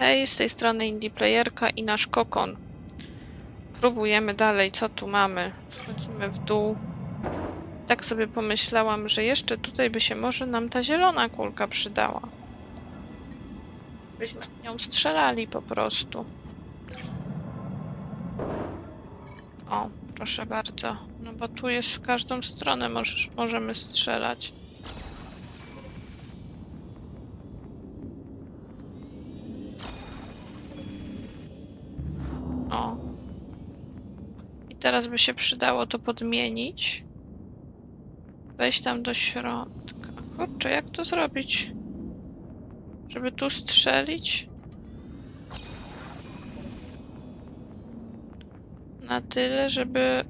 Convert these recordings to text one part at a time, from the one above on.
Hej, z tej strony Indie Playerka i nasz kokon. Próbujemy dalej, co tu mamy. Schodzimy w dół. Tak sobie pomyślałam, że jeszcze tutaj by się może nam ta zielona kulka przydała. Byśmy nią strzelali po prostu. O, proszę bardzo. No bo tu jest w każdą stronę możesz, możemy strzelać. Teraz by się przydało to podmienić. Wejść tam do środka. Kurczę, jak to zrobić? Żeby tu strzelić? Na tyle, żeby...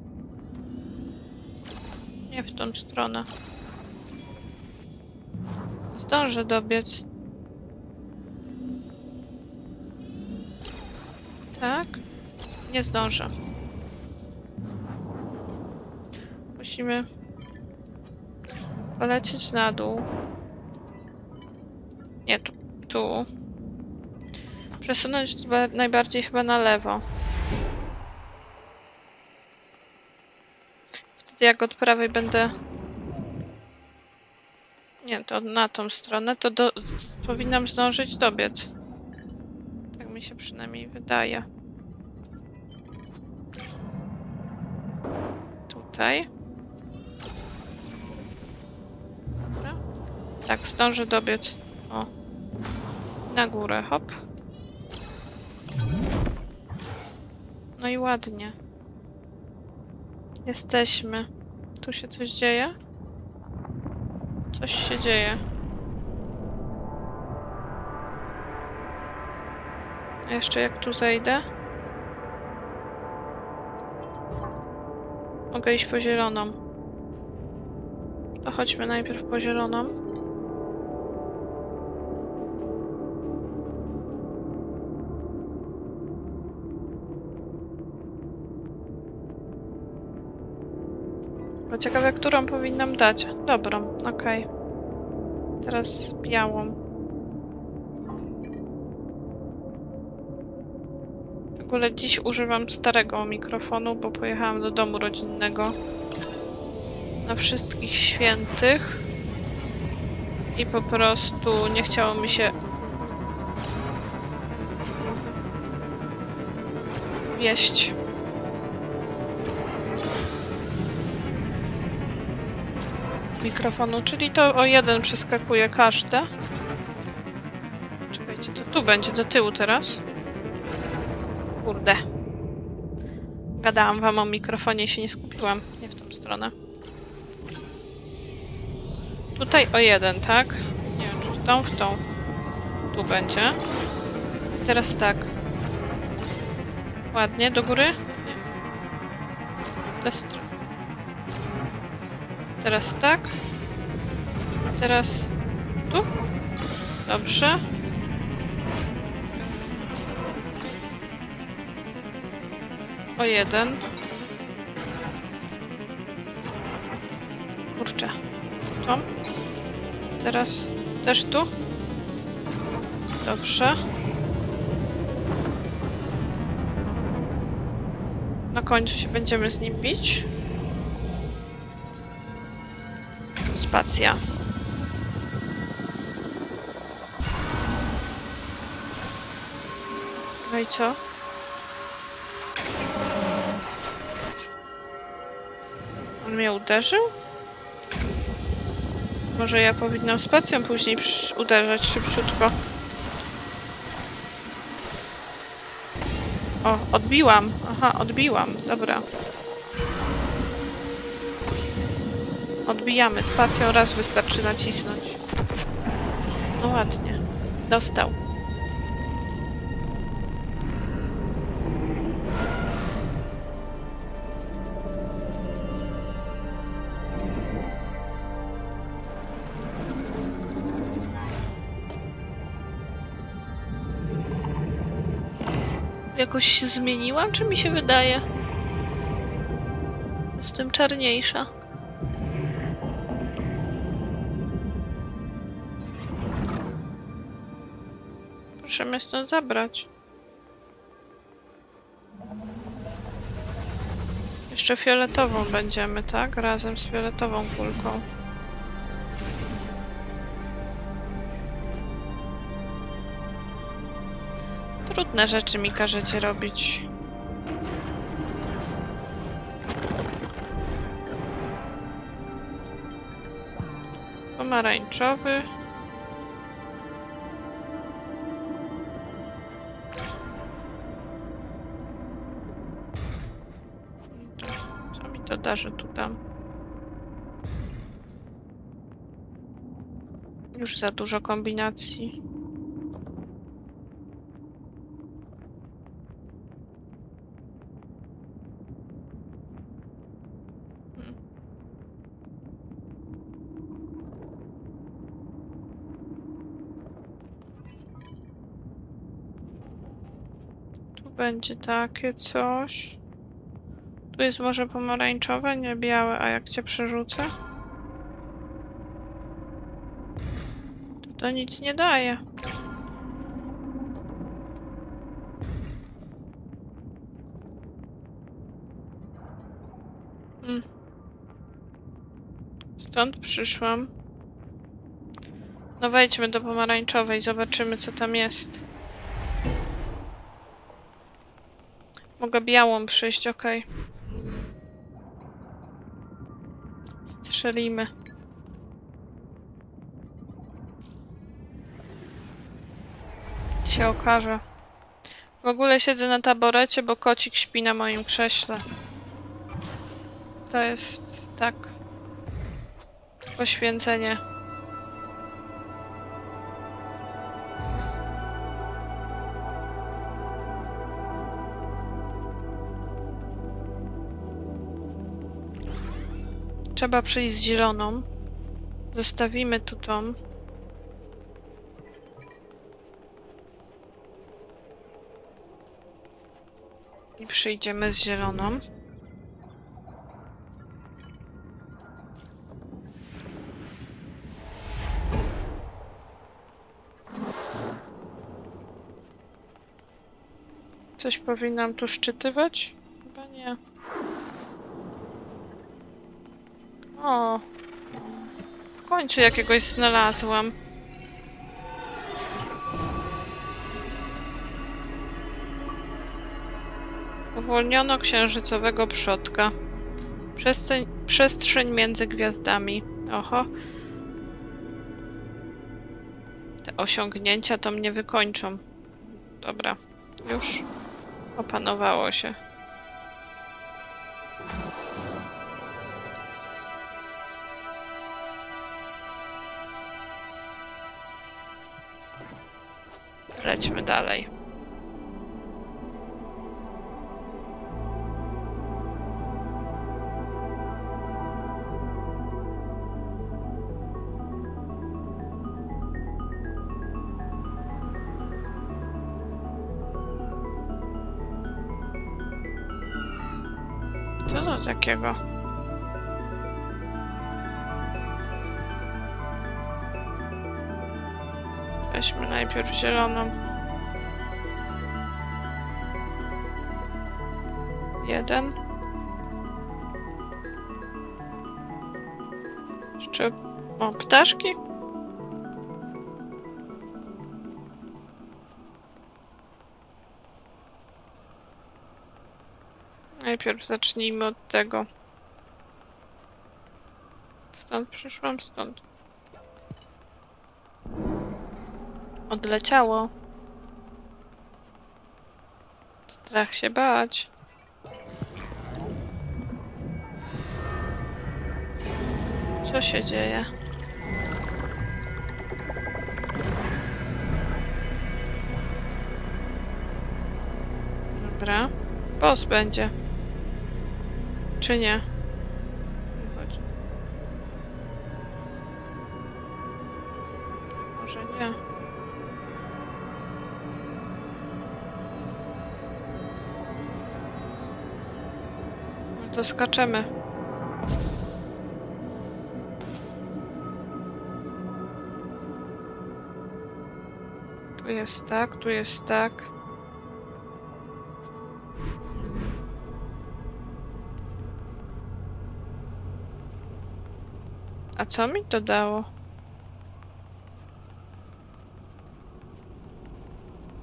Nie w tą stronę. Zdążę dobiec. Tak? Nie zdążę. Musimy polecieć na dół. Nie, tu. tu. Przesunąć najbardziej chyba na lewo. Wtedy jak od prawej będę... Nie, to na tą stronę, to do... powinnam zdążyć dobiec. Tak mi się przynajmniej wydaje. Tutaj. Tak, zdążę dobiec. O. Na górę, hop. No i ładnie. Jesteśmy. Tu się coś dzieje? Coś się dzieje. A jeszcze jak tu zejdę? Mogę iść po zieloną. To chodźmy najpierw po zieloną. Ciekawe, którą powinnam dać. Dobrą, okej. Teraz białą. W ogóle dziś używam starego mikrofonu, bo pojechałam do domu rodzinnego na wszystkich świętych i po prostu nie chciało mi się Mikrofonu, czyli to o jeden przeskakuje każde. Czekajcie, to tu będzie do tyłu teraz. Kurde. Gadałam wam o mikrofonie się nie skupiłam. Nie w tą stronę. Tutaj o jeden, tak? Nie wiem, czy w tą, w tą. Tu będzie. I teraz tak. Ładnie, do góry? Nie. Test. Teraz tak. Teraz tu? Dobrze. O jeden. Kurczę. To. Teraz też tu. Dobrze. Na końcu się będziemy z nim bić. Spacja. No i co? On mnie uderzył? Może ja powinnam spacją później uderzać szybciutko. O, odbiłam. Aha, odbiłam. Dobra. Odbijamy. Spacją raz wystarczy nacisnąć. No ładnie. Dostał. Jakoś się zmieniłam, czy mi się wydaje? Jestem czarniejsza. Mnie stąd zabrać. Jeszcze fioletową będziemy, tak? Razem z fioletową kulką. Trudne rzeczy mi każecie robić. Pomarańczowy. Że tu dam? Już za dużo kombinacji. Będzie takie coś. Tu jest może pomarańczowe, nie białe, a jak cię przerzucę? To to nic nie daje. Mm. Stąd przyszłam. No wejdźmy do pomarańczowej, zobaczymy co tam jest. Mogę białą przyjść, okej. Strzelimy. Się okaże. W ogóle siedzę na taborecie, bo kocik śpi na moim krześle. To jest tak. Poświęcenie. Trzeba przyjść z zieloną. Zostawimy tu tą. I przyjdziemy z zieloną. Coś powinnam tu szczytywać? Chyba nie. O! W końcu jakiegoś znalazłam. Uwolniono księżycowego przodka. Przestrzeń, przestrzeń między gwiazdami. Oho. Te osiągnięcia to mnie wykończą. Dobra, już opanowało się. Dalej. Co to takiego? Weźmy najpierw zieloną. Jeden. Jeszcze... O, ptaszki? Najpierw zacznijmy od tego. Stąd przyszłam, stąd. Odleciało. Strach się bać. Co się dzieje? Dobra. Boss będzie. Czy nie? Może nie. No to skaczemy. Jest tak, tu jest tak. A co mi to dało?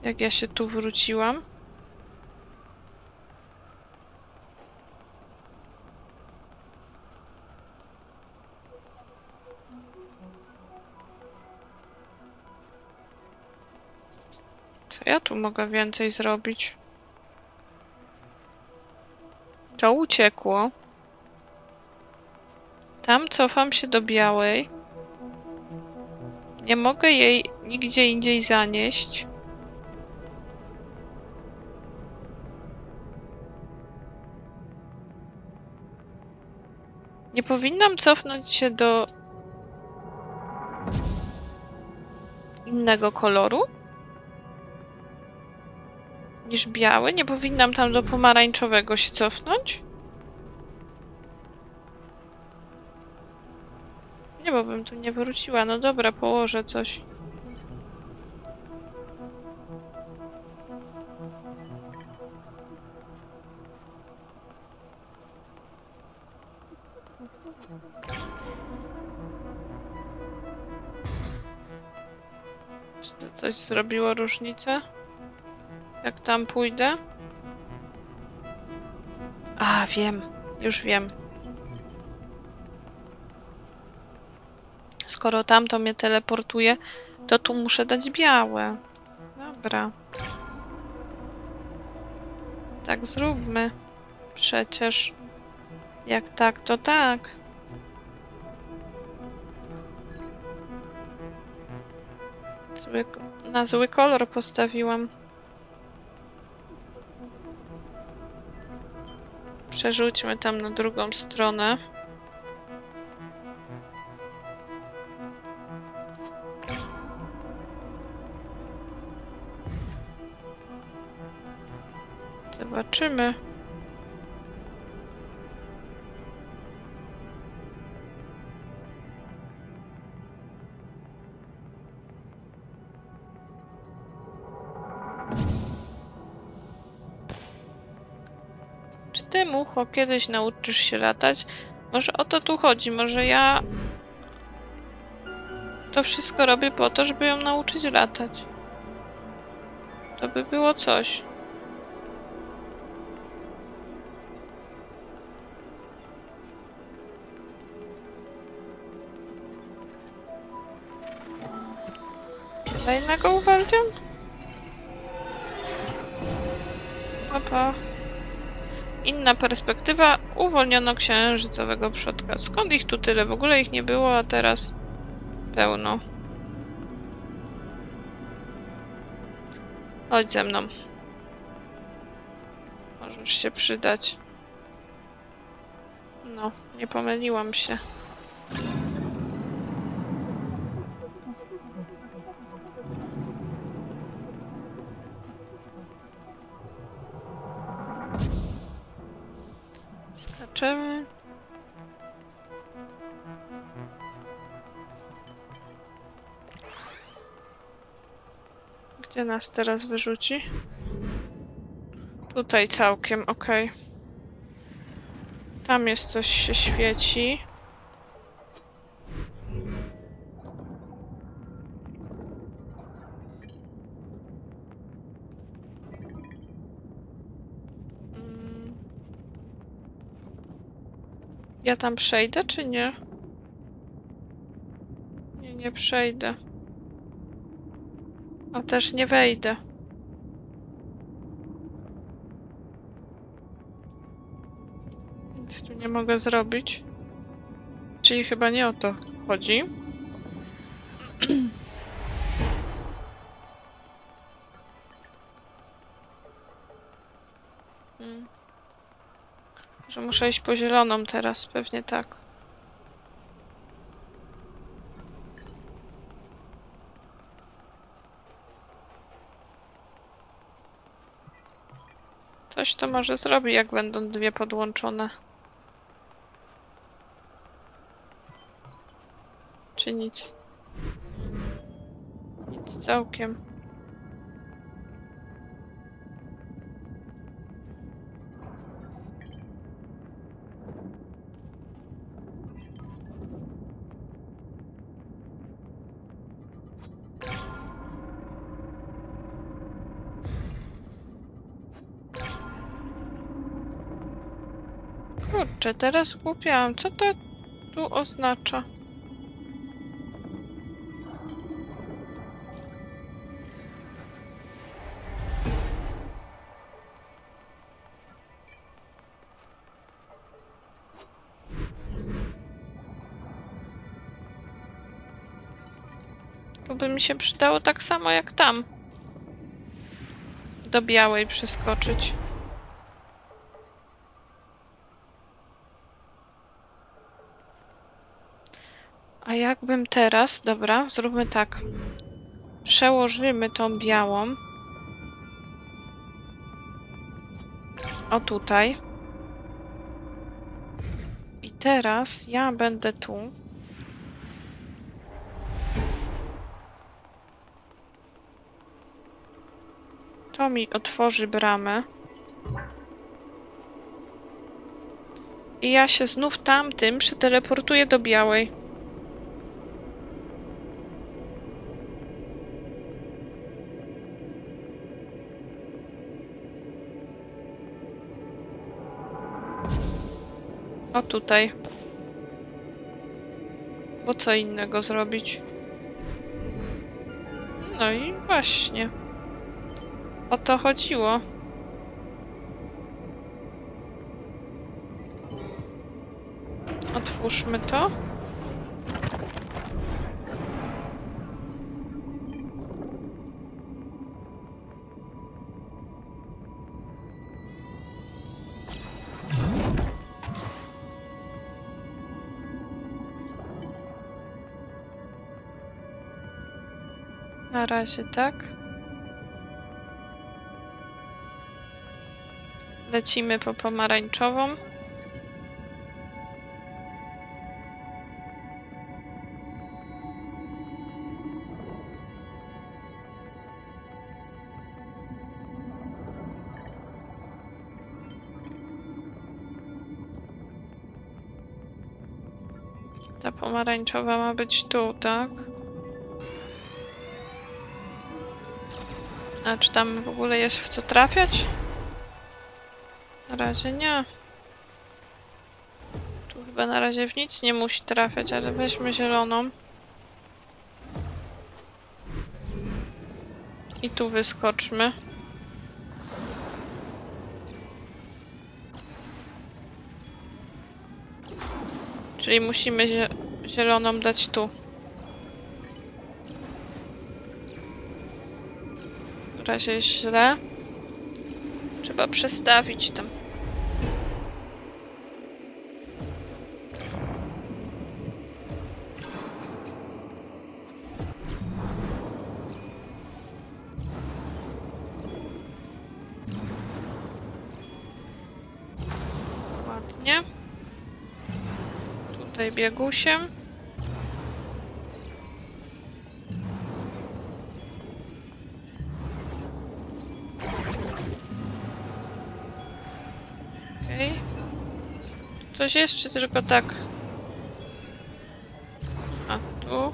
Jak ja się tu wróciłam? Co ja tu mogę więcej zrobić? To uciekło. Tam cofam się do białej. Nie mogę jej nigdzie indziej zanieść. Nie powinnam cofnąć się do innego koloru niż biały? Nie powinnam tam do pomarańczowego się cofnąć? Nie, bo bym tu nie wróciła. No dobra, położę coś. Czy coś zrobiło różnicę? Jak tam pójdę? A, wiem. Już wiem. Skoro tam to mnie teleportuje, to tu muszę dać białe. Dobra. Tak zróbmy. Przecież. Jak tak, to tak. Zły, na zły kolor postawiłam. Przerzućmy tam na drugą stronę. Zobaczymy. Mucho, kiedyś nauczysz się latać? Może o to tu chodzi. Może ja to wszystko robię po to, żeby ją nauczyć latać. To by było coś. Kolejnego uwalniam? Papa. Inna perspektywa. Uwolniono księżycowego przodka. Skąd ich tu tyle? W ogóle ich nie było, a teraz pełno. Chodź ze mną. Możesz się przydać. No, nie pomyliłam się. Skaczemy. Gdzie nas teraz wyrzuci? Tutaj całkiem, ok. Tam jest coś się świeci. Ja tam przejdę, czy nie? Nie, nie przejdę. A też nie wejdę. Nic tu nie mogę zrobić. Czyli chyba nie o to chodzi. Że muszę iść po zieloną teraz, pewnie tak. Coś to może zrobi, jak będą dwie podłączone. Czy nic? Nic całkiem. Kurczę, teraz głupiałam. Co to tu oznacza? By mi się przydało tak samo jak tam. Do białej przeskoczyć. Teraz, dobra, zróbmy tak. Przełożymy tą białą. O tutaj. I teraz ja będę tu. To mi otworzy bramę. I ja się znów tamtym przeteleportuję do białej. Tutaj. Bo co innego zrobić? No i właśnie. O to chodziło. Otwórzmy to. Razie tak. Lecimy po pomarańczową. Ta pomarańczowa ma być tu, tak? A czy tam w ogóle jest w co trafiać? Na razie nie. Tu chyba na razie w nic nie musi trafiać, ale weźmy zieloną. I tu wyskoczmy. Czyli musimy zie zieloną dać tu. Razie źle. Trzeba przestawić tam. Ładnie. Tutaj biegusiem. Coś jest, czy tylko tak? A tu?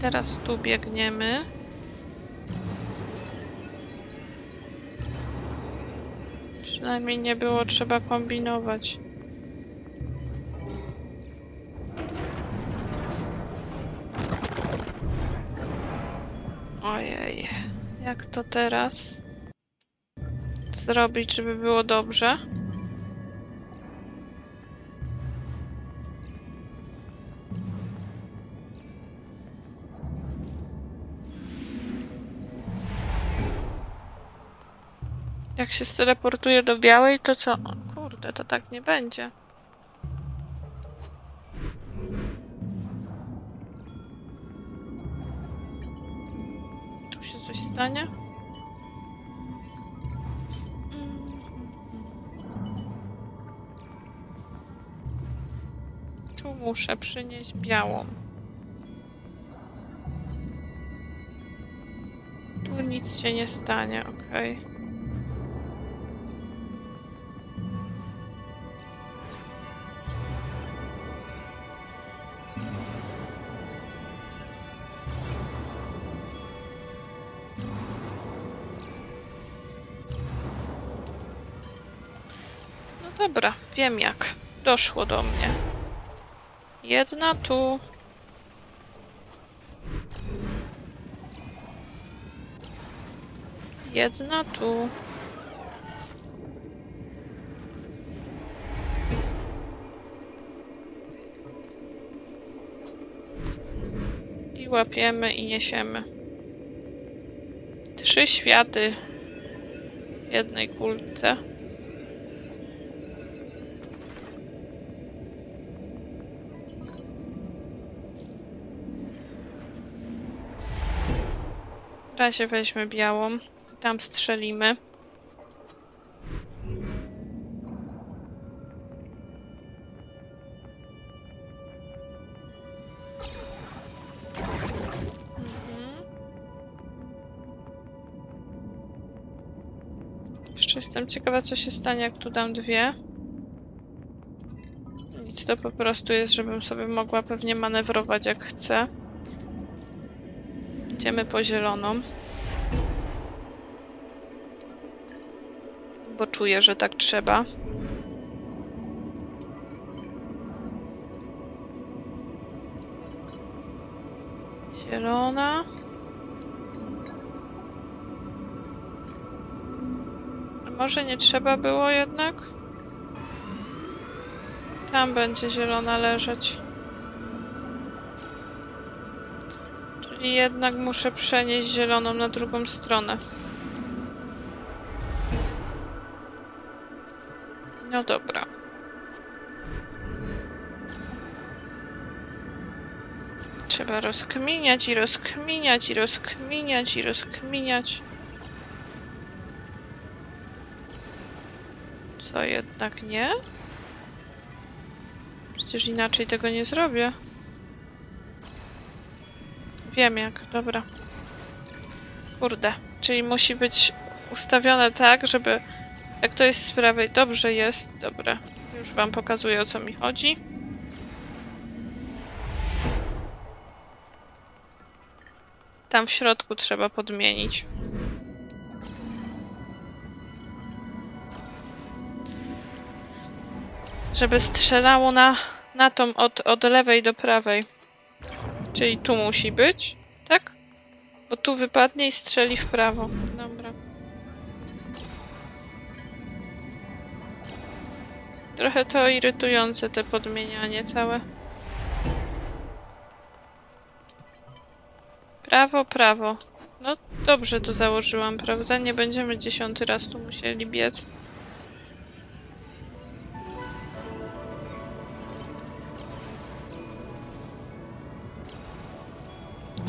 Teraz tu biegniemy. Przynajmniej nie było trzeba kombinować. Ojej, jak to teraz zrobić, żeby było dobrze? Jak się steleportuje do białej, to co? O kurde, to tak nie będzie. Stanie? Tu muszę przynieść białą. Tu nic się nie stanie, okej. Dobra, wiem jak. Doszło do mnie. Jedna tu. Jedna tu. I łapiemy i niesiemy. Trzy światy w jednej kulce. Razie weźmy białą. Tam strzelimy. Mhm. Jeszcze jestem ciekawa, co się stanie, jak tu dam dwie. Nic, to po prostu jest, żebym sobie mogła pewnie manewrować jak chcę. Idziemy po zieloną. Bo czuję, że tak trzeba. Zielona. Może nie trzeba było jednak? Tam będzie zielona leżeć. Czyli jednak muszę przenieść zieloną na drugą stronę. No dobra. Trzeba rozkminiać i rozkminiać i rozkminiać i rozkminiać. Co jednak nie? Przecież inaczej tego nie zrobię. Wiem jak, dobra. Kurde, czyli musi być ustawione tak, żeby jak to jest z prawej, dobrze jest, dobra. Już wam pokazuję o co mi chodzi. Tam w środku trzeba podmienić. Żeby strzelało na, na tą od, od lewej do prawej. Czyli tu musi być, tak? Bo tu wypadnie i strzeli w prawo. Dobra. Trochę to irytujące, te podmienianie całe. Prawo, prawo. No dobrze to założyłam, prawda? Nie będziemy dziesiąty raz tu musieli biec.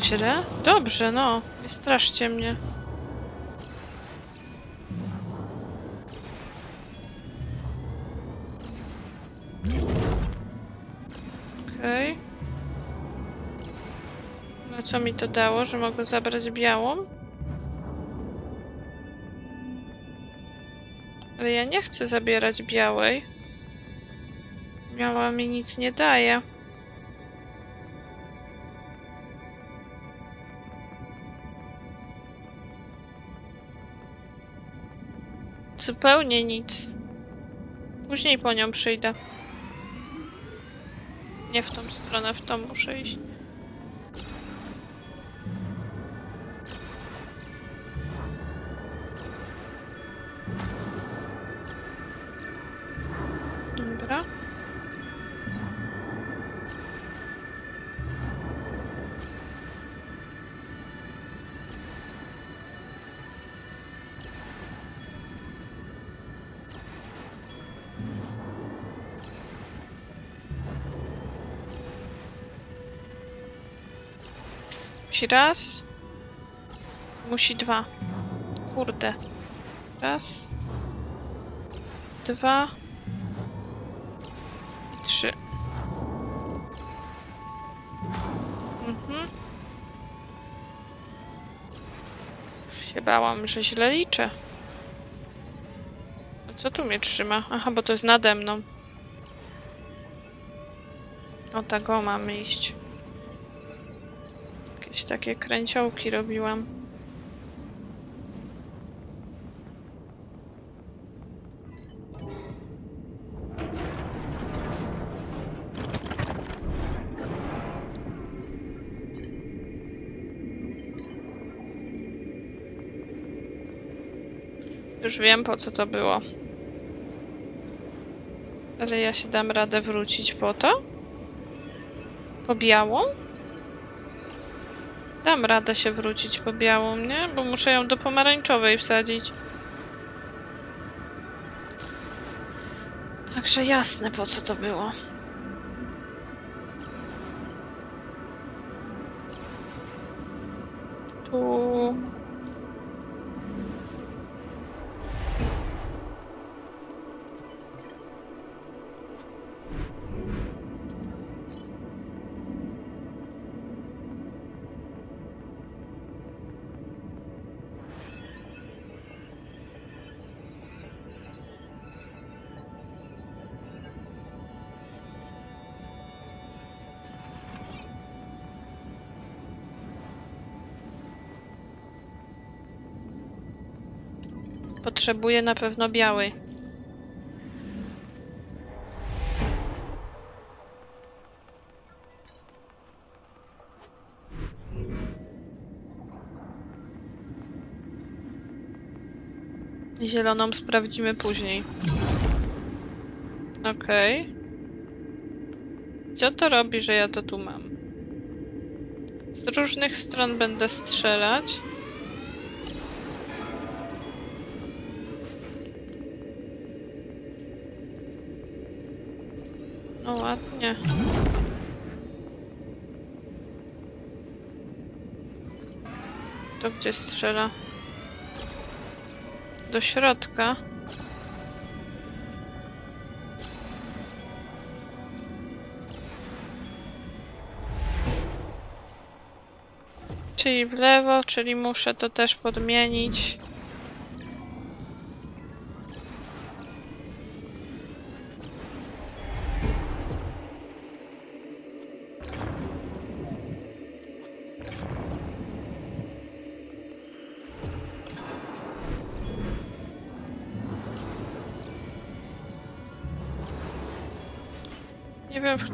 Źle? Dobrze, no. Nie straszcie mnie. Okej. No co mi to dało, że mogę zabrać białą? Ale ja nie chcę zabierać białej. Biała mi nic nie daje. Zupełnie nic. Później po nią przyjdę. Nie w tą stronę, w tą muszę iść. Musi raz. Musi dwa. Kurde. Raz. Dwa. I trzy. Mhm. Już się bałam, że źle liczę. A co tu mnie trzyma? Aha, bo to jest nade mną. O tak o mamy iść jakieś takie kręciołki robiłam. Już wiem po co to było. Ale ja się dam radę wrócić po to? Po białą? Dam radę się wrócić po białą, nie? Bo muszę ją do pomarańczowej wsadzić. Także jasne po co to było. Potrzebuję na pewno białej. Zieloną sprawdzimy później. Okej. Co to robi, że ja to tu mam? Z różnych stron będę strzelać. To gdzie strzela? Do środka. Czyli w lewo, czyli muszę to też podmienić.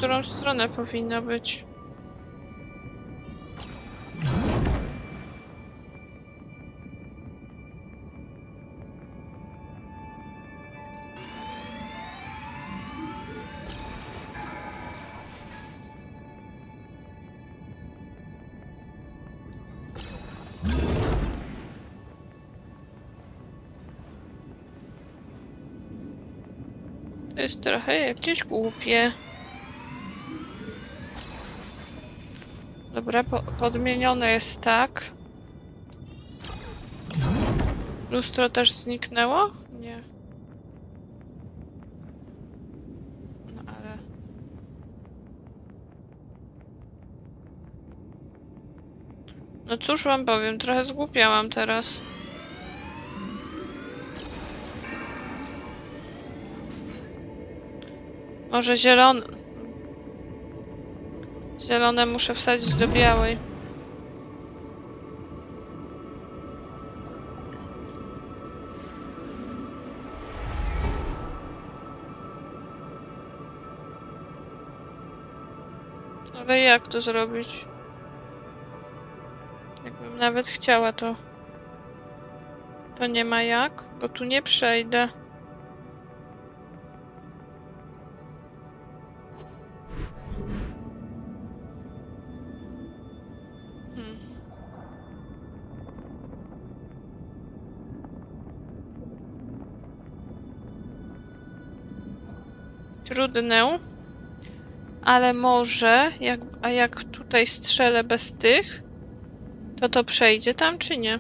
Którą stronę powinno być. To jest trochę jakieś głupie. Dobra, po podmienione jest tak. Lustro też zniknęło? Nie. No ale... No cóż wam powiem, trochę zgłupiałam teraz. Może zielony... Zielone muszę wsadzić do białej. Ale jak to zrobić? Jakbym nawet chciała, to... To nie ma jak, bo tu nie przejdę. Trudne. Ale może, jak, a jak tutaj strzelę bez tych, to to przejdzie tam, czy nie?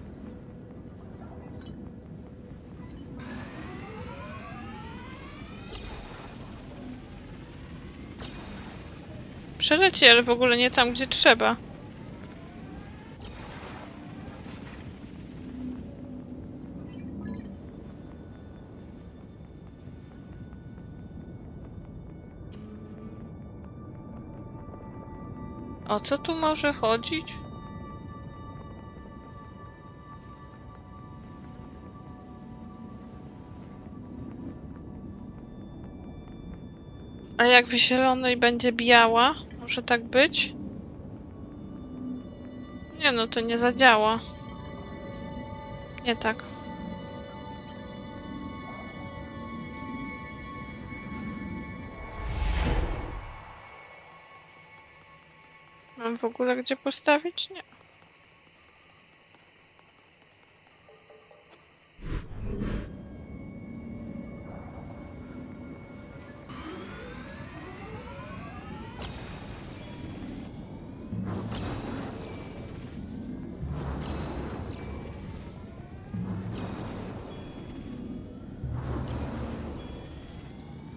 Przeleci, ale w ogóle nie tam, gdzie trzeba. O co tu może chodzić? A jak w zielonej będzie biała? Może tak być? Nie no, to nie zadziała. Nie tak. W ogóle gdzie postawić? Nie.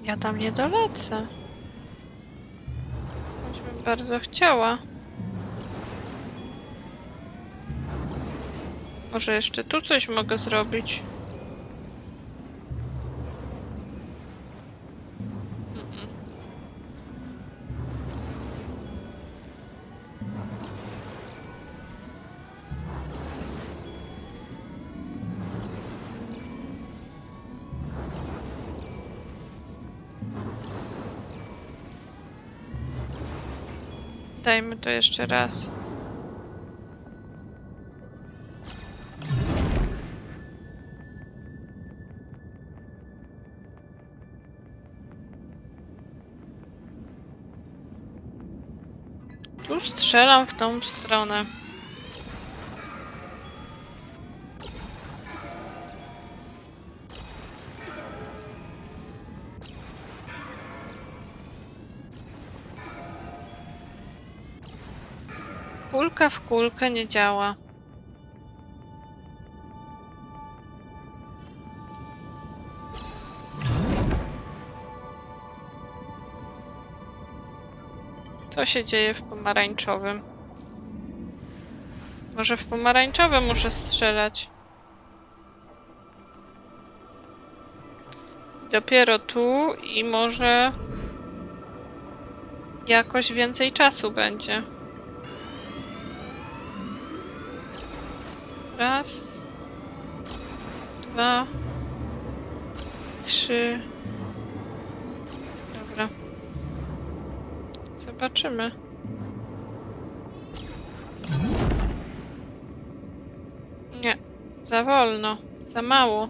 Ja tam nie dolecę. Choćbym bardzo chciała. Może jeszcze tu coś mogę zrobić? Dajmy to jeszcze raz. Strzelam w tą stronę. Kulka w kulkę nie działa. Co się dzieje w pomarańczowym? Może w pomarańczowym muszę strzelać? Dopiero tu i może jakoś więcej czasu będzie. Raz, dwa, trzy. Dobra. Zobaczymy. Nie, za wolno, za mało.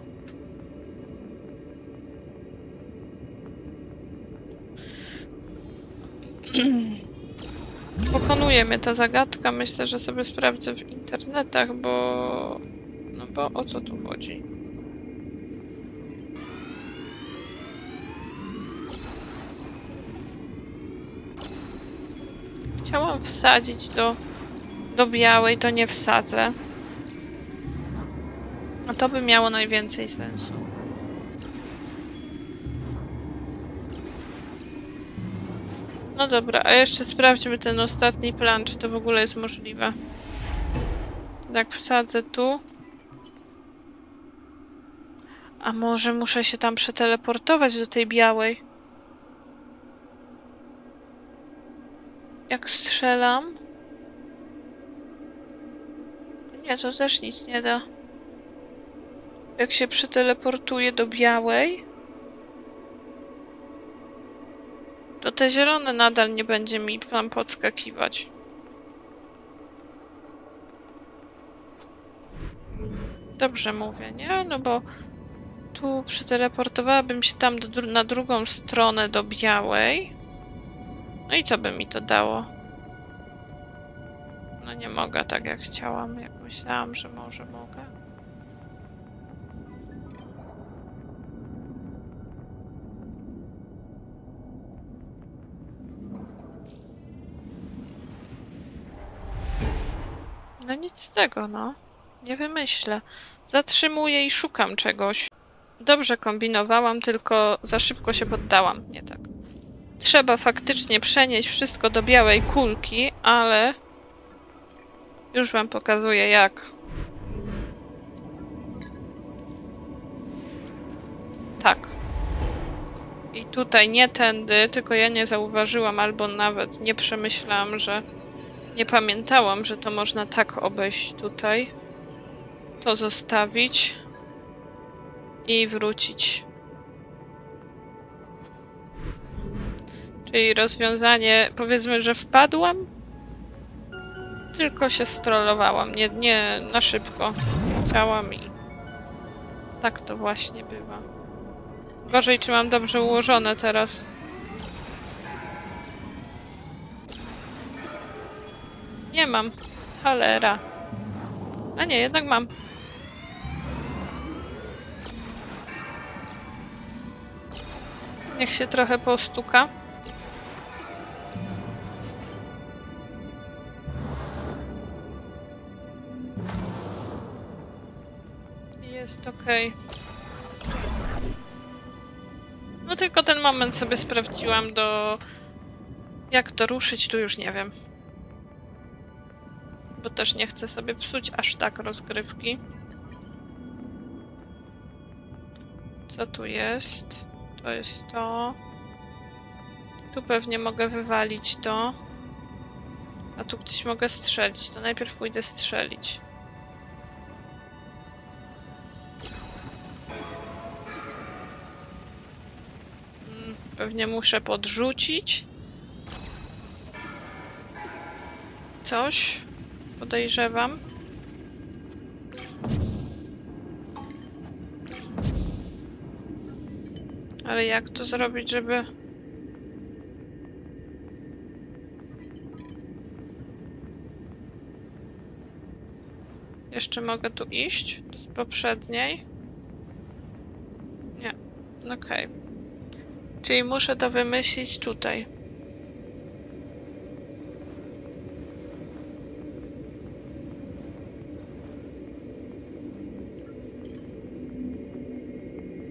Pokonuje mnie ta zagadka. Myślę, że sobie sprawdzę w internetach, bo... No bo o co tu chodzi? Chciałam wsadzić do, do białej, to nie wsadzę. A to by miało najwięcej sensu. No dobra, a jeszcze sprawdźmy ten ostatni plan, czy to w ogóle jest możliwe. Tak, wsadzę tu. A może muszę się tam przeteleportować do tej białej? Jak strzelam? Nie, to też nic nie da. Jak się przeteleportuję do białej? To te zielone nadal nie będzie mi tam podskakiwać. Dobrze mówię, nie? No bo tu przeteleportowałabym się tam do, na drugą stronę do białej. No i co by mi to dało? No nie mogę tak jak chciałam, jak myślałam, że może mogę. No nic z tego, no. Nie wymyślę. Zatrzymuję i szukam czegoś. Dobrze kombinowałam, tylko za szybko się poddałam. Nie tak. Trzeba faktycznie przenieść wszystko do białej kulki, ale... Już wam pokazuję jak. Tak. I tutaj nie tędy, tylko ja nie zauważyłam, albo nawet nie przemyślałam, że nie pamiętałam, że to można tak obejść tutaj. To zostawić. I wrócić. Czyli rozwiązanie, powiedzmy, że wpadłam, tylko się strollowałam, nie, nie na szybko. Chciałam i tak to właśnie bywa. Gorzej, czy mam dobrze ułożone teraz. nie mam. Cholera. A nie, jednak mam. Niech się trochę postuka. Jest ok. No tylko ten moment sobie sprawdziłam do... Jak to ruszyć, tu już nie wiem. Bo też nie chcę sobie psuć aż tak rozgrywki. Co tu jest? To jest to. Tu pewnie mogę wywalić to. A tu gdzieś mogę strzelić. To najpierw pójdę strzelić. Pewnie muszę podrzucić. Coś. Podejrzewam. Ale jak to zrobić, żeby... Jeszcze mogę tu iść? Z poprzedniej? Nie. Okej. Czyli muszę to wymyślić tutaj.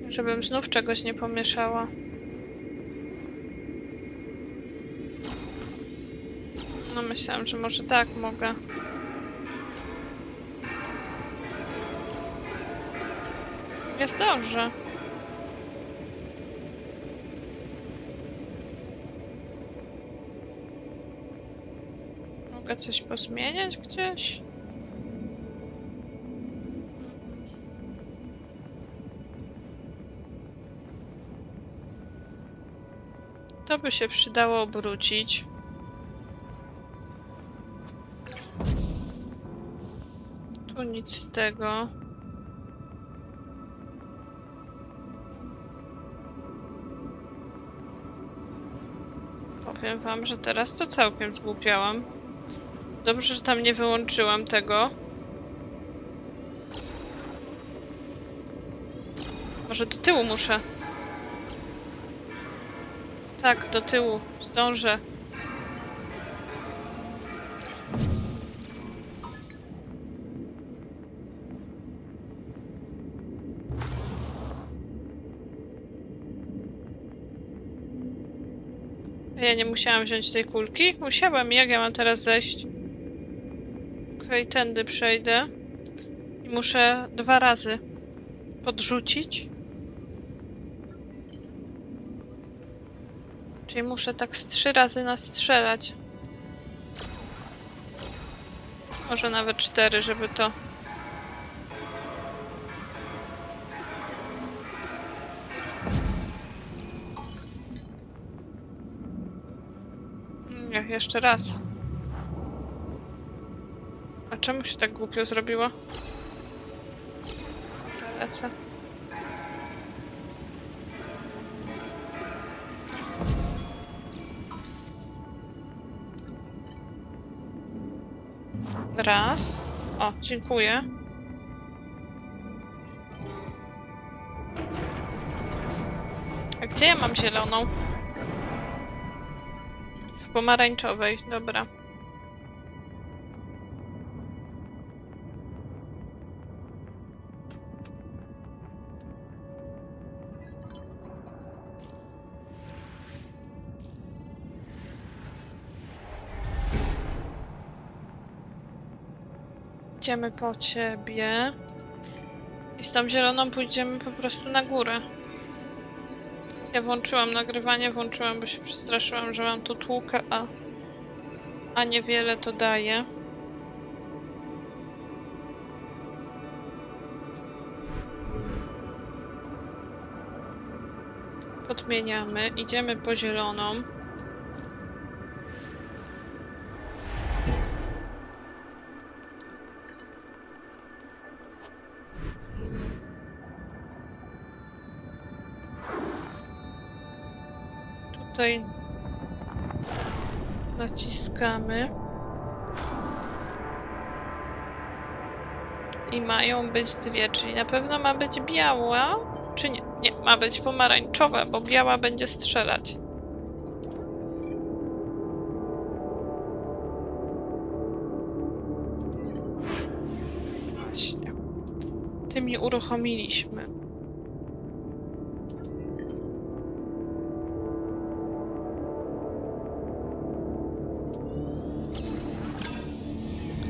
Żebym znów czegoś nie pomieszała. No myślałam, że może tak mogę. Jest dobrze. Mogę coś pozmieniać gdzieś? To by się przydało obrócić. Tu nic z tego. Powiem wam, że teraz to całkiem zgłupiałam. Dobrze, że tam nie wyłączyłam tego. Może do tyłu muszę. Tak, do tyłu. Zdążę. Ja nie musiałam wziąć tej kulki? Musiałam. Jak ja mam teraz zejść? Okej, tędy przejdę. I muszę dwa razy podrzucić. Czyli muszę tak z trzy razy nastrzelać. Może nawet cztery, żeby to... Jeszcze raz. Czemu się tak głupio zrobiło? Lecę. Raz. O, dziękuję. A gdzie ja mam zieloną? Z pomarańczowej, dobra. Idziemy po ciebie. I z tą zieloną pójdziemy po prostu na górę. Ja włączyłam nagrywanie, włączyłam, bo się przestraszyłam, że mam tu tłukę, a, a niewiele to daje. Podmieniamy, idziemy po zieloną. szukamy. I mają być dwie, czyli na pewno ma być biała, czy nie? Nie, ma być pomarańczowa, bo biała będzie strzelać. Właśnie. Tymi uruchomiliśmy.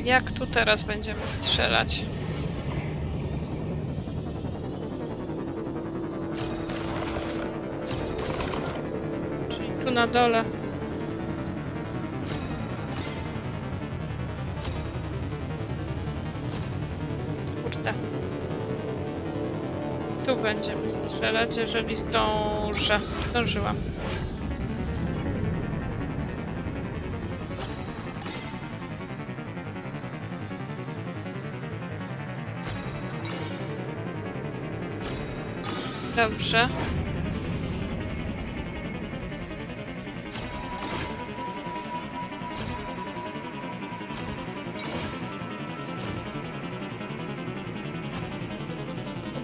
Jak tu teraz będziemy strzelać? Czyli tu na dole. Kurde. Tu będziemy strzelać, jeżeli zdążę. Zdążyłam. Dobrze.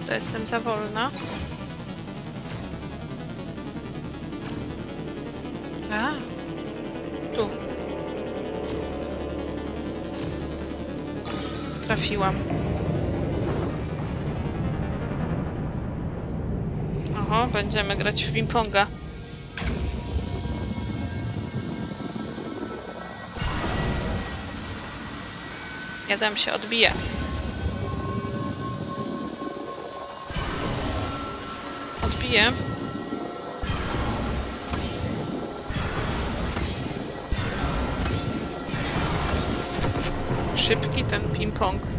To jestem za wolna. A, tu. Trafiłam. Będziemy grać w ping-ponga. Się odbiję. Odbiję. Szybki ten ping-pong.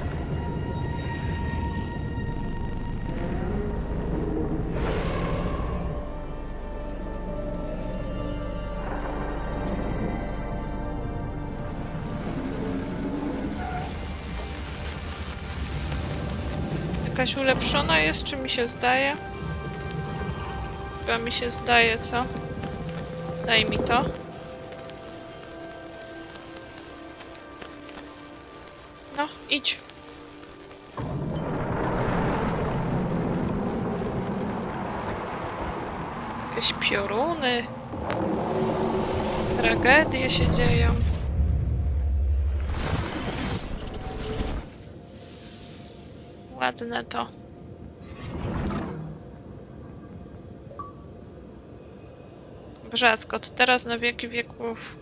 Jakaś ulepszona jest, czy mi się zdaje? Chyba mi się zdaje, co? Daj mi to. No, idź. Jakieś pioruny. Tragedie się dzieją. Ładne to. Brzaskot. Teraz na wieki wieków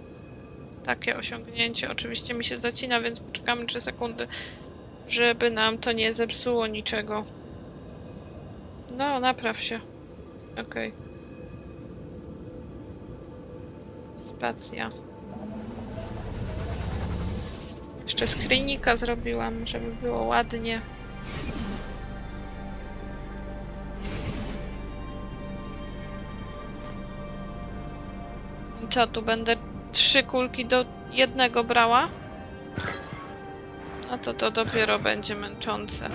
takie osiągnięcie. Oczywiście mi się zacina, więc poczekamy 3 sekundy, żeby nam to nie zepsuło niczego. No, napraw się. Okej. Spacja. Jeszcze screenika zrobiłam, żeby było ładnie. Co, tu będę trzy kulki do jednego brała? No to to dopiero będzie męczące.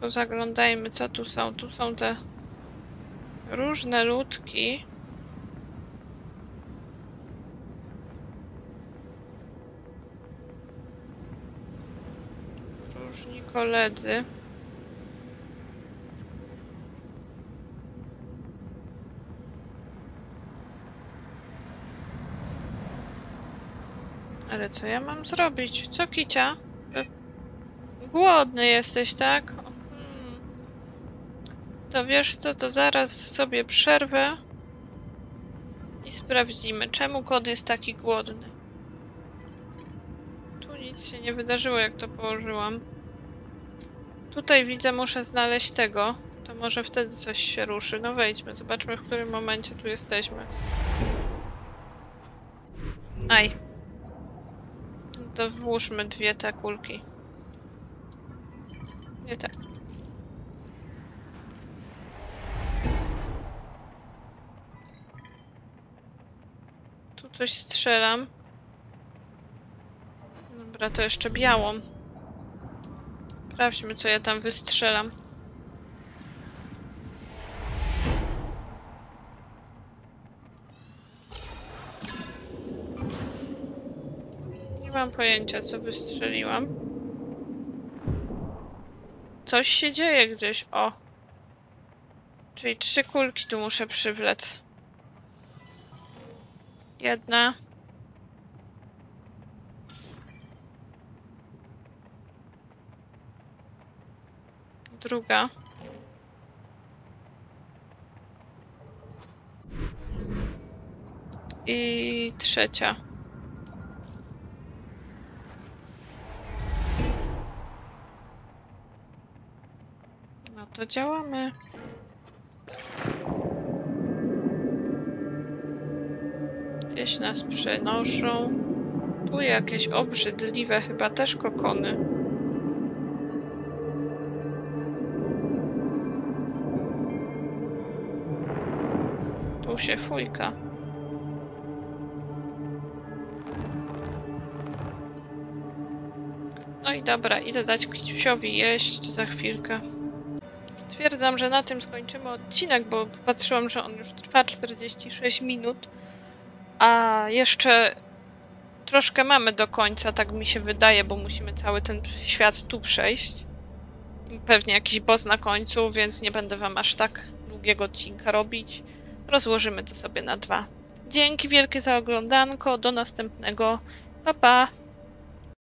Pozaglądajmy, co tu są. Tu są te różne ludki. Koledzy. Ale co ja mam zrobić? Co kicia? E, Głodny jesteś, tak? Hmm. To wiesz co, to zaraz sobie przerwę i sprawdzimy, czemu kod jest taki głodny. Tu nic się nie wydarzyło, jak to położyłam. Tutaj widzę, muszę znaleźć tego. To może wtedy coś się ruszy. No wejdźmy, zobaczmy w którym momencie tu jesteśmy. Aj. To włóżmy dwie te kulki. Nie tak. Tu coś strzelam. Dobra, to jeszcze białą. Sprawdźmy, co ja tam wystrzelam. Nie mam pojęcia, co wystrzeliłam. Coś się dzieje gdzieś. O. Czyli trzy kulki tu muszę przywlec. Jedna. Druga. I trzecia. No to działamy. Gdzieś nas przenoszą. Tu jakieś obrzydliwe chyba też kokony. Się fujka. No i dobra, idę dać Kciusiowi jeść za chwilkę. Stwierdzam, że na tym skończymy odcinek, bo patrzyłam, że on już trwa 46 minut, a jeszcze troszkę mamy do końca, tak mi się wydaje, bo musimy cały ten świat tu przejść. Pewnie jakiś boss na końcu, więc nie będę wam aż tak długiego odcinka robić. Rozłożymy to sobie na dwa. Dzięki wielkie za oglądanko, do następnego. Pa pa!